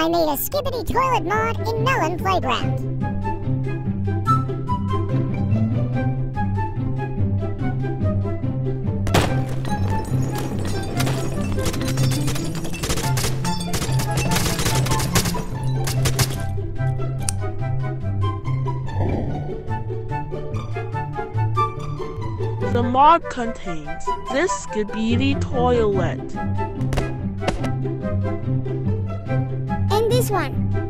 I made a Skibidi Toilet mod in Melon Playground. The mod contains this Skibidi toilet. This one.